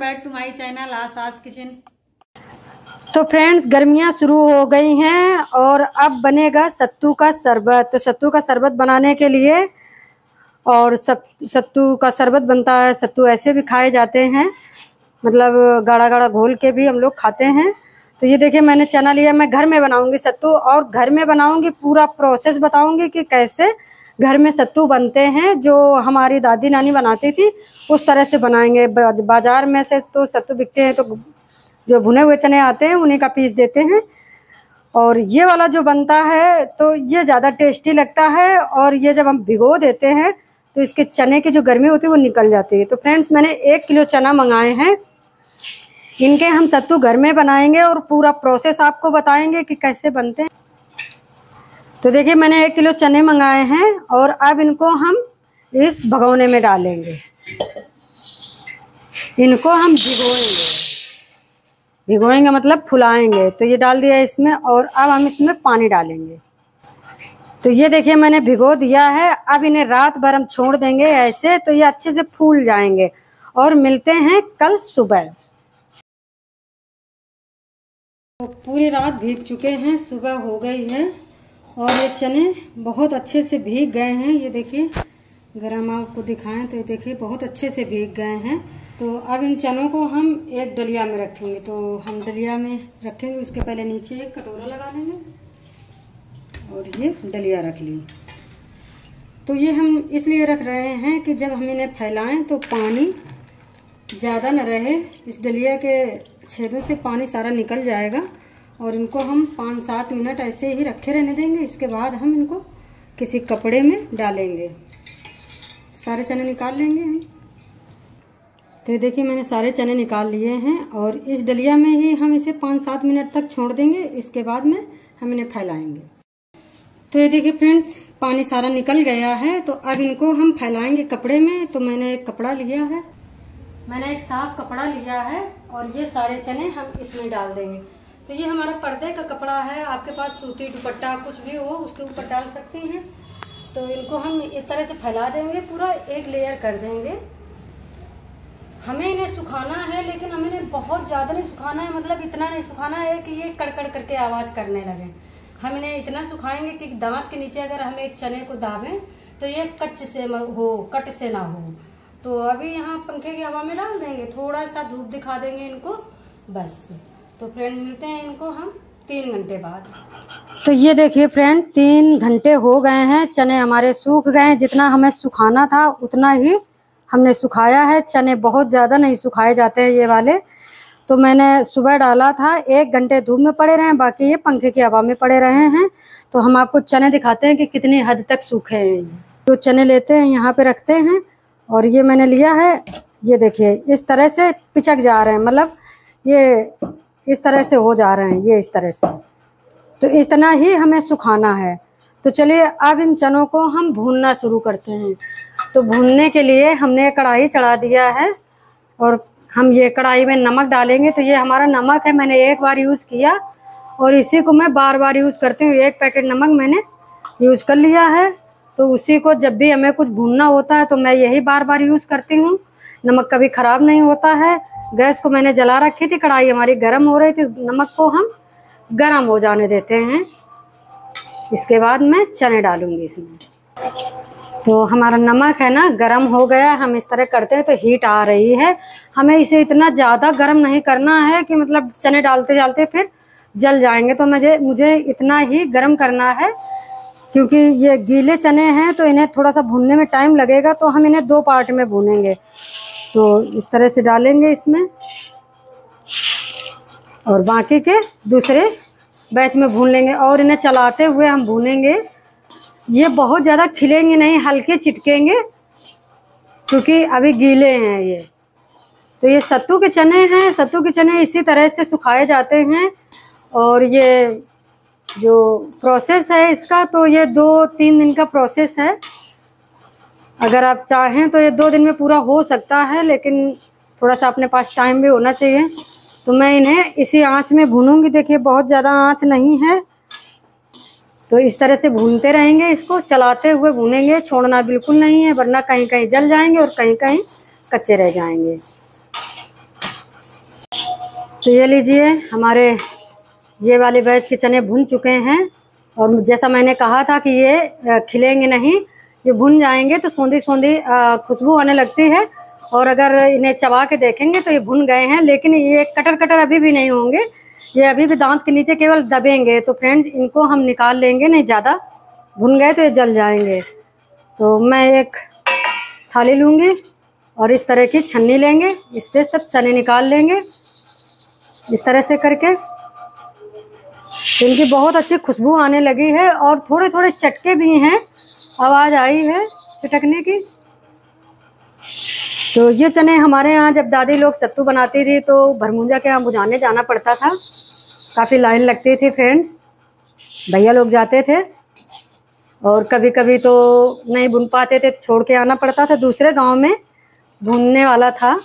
Back to my channel आसास kitchen तो friends गर्मियाँ शुरू हो गई हैं और अब बनेगा सत्तू का शरबत। तो सत्तू का शरबत बनाने के लिए और सब सत्तू का शरबत बनता है। सत्तू ऐसे भी खाए जाते हैं मतलब गाढ़ा गाढ़ा घोल के भी हम लोग खाते हैं। तो ये देखिए, मैंने चना लिया, मैं घर में बनाऊँगी सत्तू और घर में बनाऊँगी, पूरा प्रोसेस बताऊँगी कि कैसे घर में सत्तू बनते हैं, जो हमारी दादी नानी बनाती थी, उस तरह से बनाएँगे। बाज़ार में से तो सत्तू बिकते हैं तो जो भुने हुए चने आते हैं, उन्हीं का पीस देते हैं। और ये वाला जो बनता है तो ये ज़्यादा टेस्टी लगता है, और ये जब हम भिगो देते हैं तो इसके चने की जो गर्मी होती है, वो निकल जाती है। तो फ्रेंड्स, मैंने एक किलो चना मंगाए हैं। इनके हम सत्तू घर में बनाएँगे, और पूरा प्रोसेस आपको बताएँगे कि कैसे बनते हैं। तो देखिए, मैंने एक किलो चने मंगाए हैं और अब इनको हम इस भगोने में डालेंगे। इनको हम भिगोएँगे। भिगोएँगे मतलब फुलाएँगे। तो ये डाल दिया इसमें और अब हम इसमें पानी डालेंगे। तो ये देखिए, मैंने भिगो दिया है। अब इन्हें रात भर हम छोड़ देंगे ऐसे तो ये अच्छे से फूल जाएँगे। और मिलते हैं कल सुबह। तो पूरी रात भीग चुके हैं, सुबह हो गई है। और ये चने बहुत अच्छे से भीग गए हैं। ये देखिए, अगर हम आपको दिखाएँ तो ये देखिए, बहुत अच्छे से भीग गए हैं। तो अब इन चनों को हम एक डलिया में रखेंगे। तो हम डलिया में रखेंगे, उसके पहले नीचे एक कटोरा लगा लेंगे और ये डलिया रख ली। तो ये हम इसलिए रख रहे हैं कि जब हम इन्हें फैलाएँ तो पानी ज़्यादा न रहे। इस डलिया के छेदों से पानी सारा निकल जाएगा। और इनको हम पाँच सात मिनट ऐसे ही रखे रहने देंगे। इसके बाद हम इनको किसी कपड़े में डालेंगे। सारे चने निकाल लेंगे हम। तो देखिए, मैंने सारे चने निकाल लिए हैं और इस डलिया में ही हम इसे पाँच सात मिनट तक छोड़ देंगे। इसके बाद में हम इन्हें फैलाएँगे। तो ये देखिए फ्रेंड्स, पानी सारा निकल गया है। तो अब इनको हम फैलाएँगे कपड़े में। तो मैंने एक कपड़ा लिया है। मैंने एक साफ़ कपड़ा लिया है और ये सारे चने हम इसमें डाल देंगे। तो ये हमारा पर्दे का कपड़ा है, आपके पास सूती दुपट्टा कुछ भी हो, उसके ऊपर डाल सकते हैं। तो इनको हम इस तरह से फैला देंगे, पूरा एक लेयर कर देंगे। हमें इन्हें सुखाना है, लेकिन हमें इन्हें बहुत ज़्यादा नहीं सुखाना है मतलब इतना नहीं सुखाना है कि ये कड़कड़ करके आवाज़ करने लगे। हम इन्हें इतना सुखाएँगे कि दांत के नीचे अगर हम एक चने को दाबें तो ये कच्च से हो, कट से ना हो। तो अभी यहाँ पंखे की हवा में डाल देंगे, थोड़ा सा धूप दिखा देंगे इनको, बस। तो फ्रेंड मिलते हैं इनको हम तीन घंटे बाद। तो ये देखिए फ्रेंड तीन घंटे हो गए हैं, चने हमारे सूख गए हैं जितना हमें सुखाना था, उतना ही हमने सुखाया है। चने बहुत ज़्यादा नहीं सुखाए जाते हैं ये वाले। तो मैंने सुबह डाला था, एक घंटे धूप में पड़े रहे, बाकी ये पंखे की हवा में पड़े रहे हैं। तो हम आपको चने दिखाते हैं कि कितनी हद तक सूखे हैं तो चने लेते हैं, यहाँ पे रखते हैं, और ये मैंने लिया है। ये देखिए, इस तरह से पिचक जा रहे हैं मतलब ये इस तरह से हो जा रहे हैं, ये इस तरह से। तो इतना ही हमें सुखाना है। तो चलिए, अब इन चनों को हम भूनना शुरू करते हैं। तो भूनने के लिए हमने कढ़ाई चढ़ा दिया है और हम ये कढ़ाई में नमक डालेंगे। तो ये हमारा नमक है, मैंने एक बार यूज़ किया और इसी को मैं बार बार यूज़ करती हूँ। एक पैकेट नमक मैंने यूज़ कर लिया है। तो उसी को जब भी हमें कुछ भूनना होता है तो मैं यही बार बार यूज़ करती हूँ। नमक कभी ख़राब नहीं होता है। गैस को मैंने जला रखी थी, कढ़ाई हमारी गर्म हो रही थी, नमक को हम गर्म हो जाने देते हैं। इसके बाद मैं चने डालूँगी इसमें। तो हमारा नमक है ना, गर्म हो गया, हम इस तरह करते हैं तो हीट आ रही है। हमें इसे इतना ज़्यादा गर्म नहीं करना है कि मतलब चने डालते डालते फिर जल जाएँगे। तो मुझे मुझे इतना ही गर्म करना है, क्योंकि ये गीले चने हैं तो इन्हें थोड़ा सा भूनने में टाइम लगेगा तो हम इन्हें दो पार्ट में भूनेंगे। तो इस तरह से डालेंगे इसमें। और बाकी के दूसरे बैच में भून लेंगे और इन्हें चलाते हुए हम भूनेंगे। ये बहुत ज़्यादा खिलेंगे नहीं, हल्के चिटकेंगे क्योंकि अभी गीले हैं ये। तो ये सत्तू के चने हैं, सत्तू के चने इसी तरह से सुखाए जाते हैं। और ये जो प्रोसेस है इसका तो ये दो तीन दिन का प्रोसेस है। अगर आप चाहें तो ये दो दिन में पूरा हो सकता है, लेकिन थोड़ा सा अपने पास टाइम भी होना चाहिए। तो मैं इन्हें इसी आँच में भूनूँगी। देखिए, बहुत ज़्यादा आँच नहीं है। तो इस तरह से भूनते रहेंगे इसको। चलाते हुए भूनेंगे। छोड़ना बिल्कुल नहीं है, वरना कहीं कहीं जल जाएँगे और कहीं कहीं कच्चे रह जाएँगे। तो ये लीजिए, हमारे ये वाले बैच के चने भुन चुके हैं। और जैसा मैंने कहा था कि ये खिलेंगे नहीं। ये भुन जाएँगे तो सौंधी सौंधी खुशबू आने लगती है। और अगर इन्हें चबा के देखेंगे तो ये भुन गए हैं, लेकिन ये कटर कटर अभी भी नहीं होंगे। ये अभी भी दांत के नीचे केवल दबेंगे। तो फ्रेंड्स, इनको हम निकाल लेंगे, नहीं ज़्यादा। भुन गए तो ये जल जाएँगे। तो मैं एक थाली लूँगी और इस तरह की छन्नी लेंगे। इससे सब चने निकाल लेंगे। इस तरह से करके इनकी बहुत अच्छी खुशबू आने लगी है और थोड़े थोड़े चटके भी हैं। आवाज़ आई है चटकने की? तो ये चने हमारे यहाँ जब दादी लोग सत्तू बनाती थी तो भरमुंजा के यहाँ बुझाने जाना पड़ता था। काफ़ी लाइन लगती थी फ्रेंड्स भैया लोग जाते थे और कभी कभी तो नहीं बुन पाते थे, छोड़ के आना पड़ता था। दूसरे गाँव में भूनने वाला था।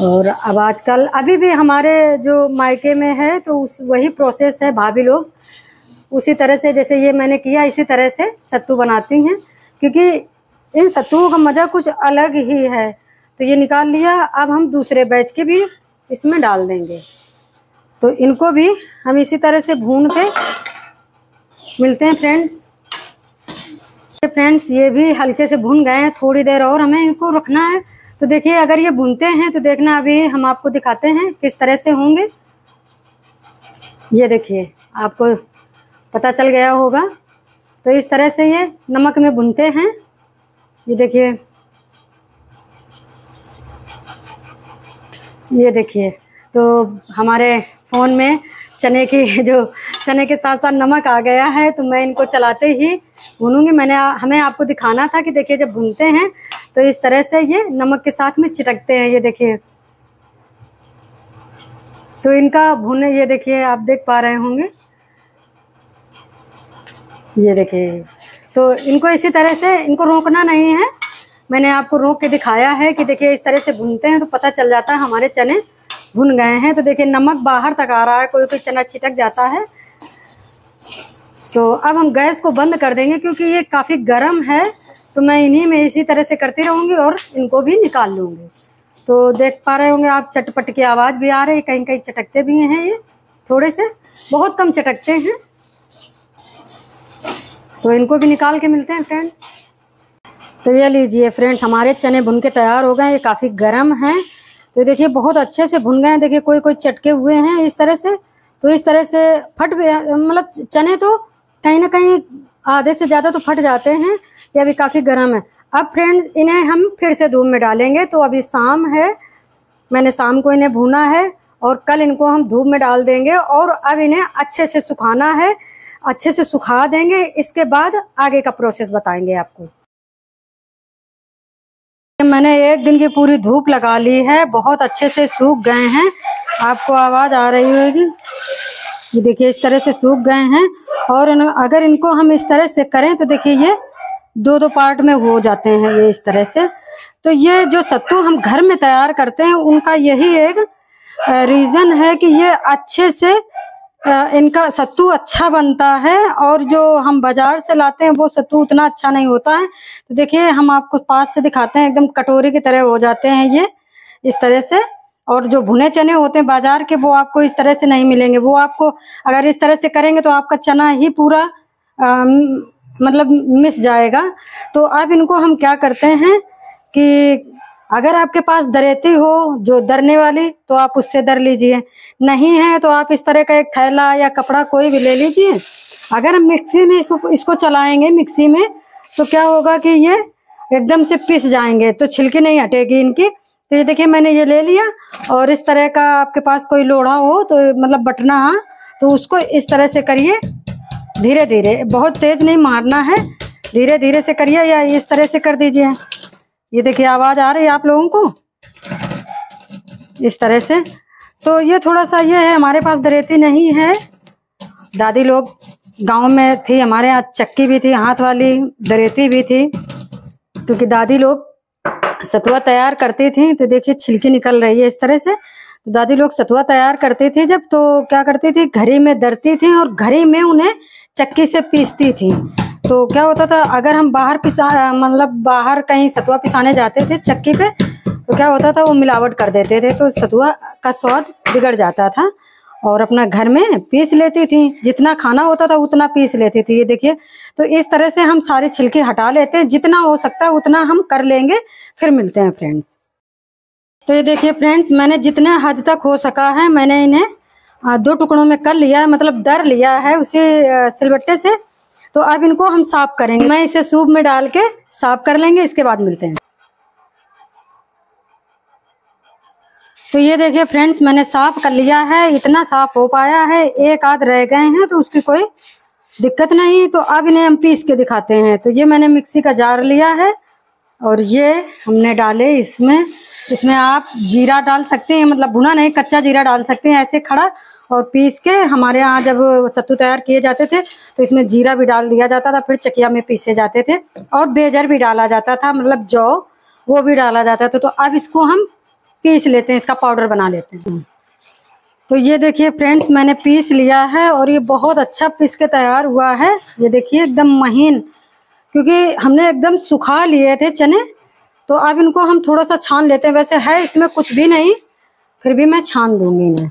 और अब आजकल अभी भी हमारे जो मायके में है तो उस वही प्रोसेस है भाभी लोग। उसी तरह से जैसे ये मैंने किया, इसी तरह से सत्तू बनाती हैं। क्योंकि इन सत्तुओं का मज़ा कुछ अलग ही है। तो ये निकाल लिया, अब हम दूसरे बैच के भी इसमें डाल देंगे। तो इनको भी हम इसी तरह से भून के मिलते हैं फ्रेंड्स फ्रेंड्स ये भी हल्के से भून गए हैं, थोड़ी देर और हमें इनको रखना है। तो देखिए, अगर ये भूनते हैं तो देखना अभी हम आपको दिखाते हैं किस तरह से होंगे। ये देखिए, आपको पता चल गया होगा। तो इस तरह से ये नमक में भुनते हैं। ये देखिए। ये देखिए। तो हमारे फ़ोन में चने की जो चने के साथ साथ नमक आ गया है तो मैं इनको चलाते ही भूनूँगी। मैंने हमें आपको दिखाना था कि देखिए जब भूनते हैं तो इस तरह से ये नमक के साथ में चिटकते हैं। ये देखिए। तो इनका भुने, ये देखिए, आप देख पा रहे होंगे। ये देखिए। तो इनको इसी तरह से, इनको रोकना नहीं है। मैंने आपको रोक के दिखाया है कि देखिए इस तरह से भूनते हैं तो पता चल जाता है हमारे चने भुन गए हैं। तो देखिए नमक बाहर तक आ रहा है, कोई कोई चना छिटक जाता है। तो अब हम गैस को बंद कर देंगे क्योंकि ये काफ़ी गर्म है। तो मैं इन्हीं में इसी तरह से करती रहूँगी और इनको भी निकाल लूँगी। तो देख पा रहे होंगे आप, चटपट की आवाज़ भी आ रही है कहीं कहीं चटकते भी हैं ये, थोड़े से, बहुत कम चटकते हैं। तो इनको भी निकाल के मिलते हैं फ्रेंड तो ये लीजिए फ्रेंड हमारे चने भुन के तैयार हो गए ये काफ़ी गर्म हैं। तो देखिए, बहुत अच्छे से भुन गए हैं। देखिए कोई कोई चटके हुए हैं इस तरह से। तो इस तरह से फट मतलब चने तो कहीं ना कहीं आधे से ज़्यादा तो फट जाते हैं, ये अभी काफ़ी गर्म है। अब फ्रेंड्स इन्हें हम फिर से धूप में डालेंगे। तो अभी शाम है, मैंने शाम को इन्हें भूना है और कल इनको हम धूप में डाल देंगे और अब इन्हें अच्छे से सुखाना है। अच्छे से सुखा देंगे। इसके बाद आगे का प्रोसेस बताएँगे आपको। मैंने एक दिन की पूरी धूप लगा ली है। बहुत अच्छे से सूख गए हैं। आपको आवाज़ आ रही होगी। ये देखिए, इस तरह से सूख गए हैं। और अगर इनको हम इस तरह से करें तो देखिए, ये दो दो पार्ट में हो जाते हैं ये इस तरह से। तो ये जो सत्तू हम घर में तैयार करते हैं, उनका यही एक रीज़न है कि ये अच्छे से इनका सत्तू अच्छा बनता है और जो हम बाज़ार से लाते हैं वो सत्तू उतना अच्छा नहीं होता है। तो देखिए हम आपको पास से दिखाते हैं एकदम कटोरी की तरह हो जाते हैं ये इस तरह से। और जो भुने चने होते हैं बाज़ार के वो आपको इस तरह से नहीं मिलेंगे। वो आपको अगर इस तरह से करेंगे तो आपका चना ही पूरा आ, मतलब मिस जाएगा। तो अब इनको हम क्या करते हैं कि अगर आपके पास दरेती हो, जो दरने वाली तो आप उससे दर लीजिए। नहीं है तो आप इस तरह का एक थैला या कपड़ा कोई भी ले लीजिए। अगर हम मिक्सी में इसको इसको चलाएँगे, मिक्सी में तो क्या होगा कि ये एकदम से पिस जाएँगे तो छिलकी नहीं हटेगी इनकी। तो ये देखिए, मैंने ये ले लिया, और इस तरह का आपके पास कोई लोढ़ा हो तो मतलब बटना तो उसको इस तरह से करिए धीरे धीरे बहुत तेज नहीं मारना है धीरे धीरे से करिए या इस तरह से कर दीजिए। ये देखिए, आवाज़ आ रही है आप लोगों को? इस तरह से। तो ये थोड़ा सा ये है, हमारे पास दरेती नहीं है। दादी लोग गाँव में थी, हमारे यहाँ चक्की भी थी, हाथ वाली दरेती भी थी। क्योंकि दादी लोग सतुआ तैयार करती थी तो देखिए छिलकी निकल रही है इस तरह से। तो दादी लोग सतुआ तैयार करती थी जब तो क्या करती थी, घड़ी में दरती थी और घड़ी में उन्हें चक्की से पीसती थी। तो क्या होता था, अगर हम बाहर पिसा मतलब बाहर कहीं सतुआ पिसाने जाते थे चक्की पे तो क्या होता था, वो मिलावट कर देते थे तो सतुआ का स्वाद बिगड़ जाता था और अपना घर में पीस लेती थी। जितना खाना होता था, उतना पीस लेती थी। ये देखिए तो इस तरह से हम सारे छिलके हटा लेते हैं। जितना हो सकता है, उतना हम कर लेंगे, फिर मिलते हैं फ्रेंड्स तो ये देखिए फ्रेंड्स मैंने जितने हद तक हो सका है, मैंने इन्हें दो टुकड़ों में कर लिया है मतलब दर लिया है, उसी सिलबट्टे से। तो अब इनको हम साफ़ करेंगे। मैं इसे सूप में डाल के साफ़ कर लेंगे, इसके बाद मिलते हैं। तो ये देखिए फ्रेंड्स, मैंने साफ़ कर लिया है, इतना साफ़ हो पाया है, एक आध रह गए हैं तो उसकी कोई दिक्कत नहीं। तो अब इन्हें हम पीस के दिखाते हैं। तो ये मैंने मिक्सी का जार लिया है, और ये हमने डाले इसमें। इसमें आप जीरा डाल सकते हैं मतलब भुना नहीं, कच्चा जीरा डाल सकते हैं, ऐसे खड़ा और पीस के हमारे यहाँ जब सत्तू तैयार किए जाते थे तो इसमें जीरा भी डाल दिया जाता था, फिर चकिया में पीसे जाते थे और बेजर भी डाला जाता था मतलब जौ, वो भी डाला जाता था। तो अब इसको हम पीस लेते हैं, इसका पाउडर बना लेते हैं। तो ये देखिए फ्रेंड्स, मैंने पीस लिया है और ये बहुत अच्छा पीस के तैयार हुआ है। ये देखिए एकदम महीन, क्योंकि हमने एकदम सुखा लिए थे चने। तो अब इनको हम थोड़ा सा छान लेते हैं। वैसे है इसमें कुछ भी नहीं, फिर भी मैं छान दूँगी इन्हें।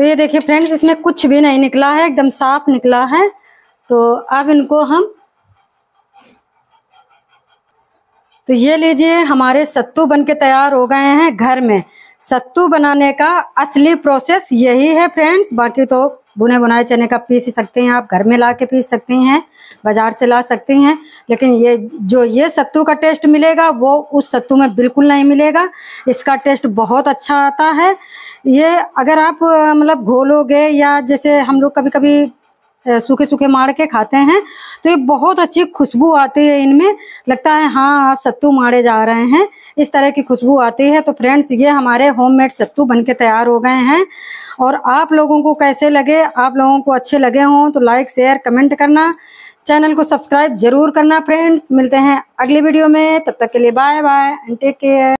तो ये देखिए फ्रेंड्स, इसमें कुछ भी नहीं निकला है, एकदम साफ़ निकला है। तो अब इनको हम तो ये लीजिए, हमारे सत्तू बन के तैयार हो गए हैं घर में। सत्तू बनाने का असली प्रोसेस यही है फ्रेंड्स बाकी तो बुने बुनाए चने का पीस ही सकते हैं आप। घर में ला के पीस सकते हैं, बाज़ार से ला सकते हैं। लेकिन ये, जो ये सत्तू का टेस्ट मिलेगा, वो उस सत्तू में बिल्कुल नहीं मिलेगा। इसका टेस्ट बहुत अच्छा आता है। ये अगर आप मतलब घोलोगे या जैसे हम लोग कभी कभी सूखे सूखे मार के खाते हैं। तो ये बहुत अच्छी खुशबू आती है इनमें। लगता है हाँ आप सत्तू मारे जा रहे हैं। इस तरह की खुशबू आती है। तो फ्रेंड्स, ये हमारे होममेड सत्तू बन के तैयार हो गए हैं। और आप लोगों को कैसे लगे, आप लोगों को अच्छे लगे हों तो लाइक शेयर कमेंट करना। चैनल को सब्सक्राइब ज़रूर करना, फ्रेंड्स। मिलते हैं अगले वीडियो में। तब तक के लिए bye bye and take care